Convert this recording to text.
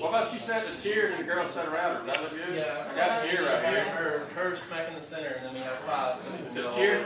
What about she sat in the chair and the girls sat around her? Does that look good? Yeah. I got a chair right here. Her, her smack in the center, and then we have five. So Just go- cheer?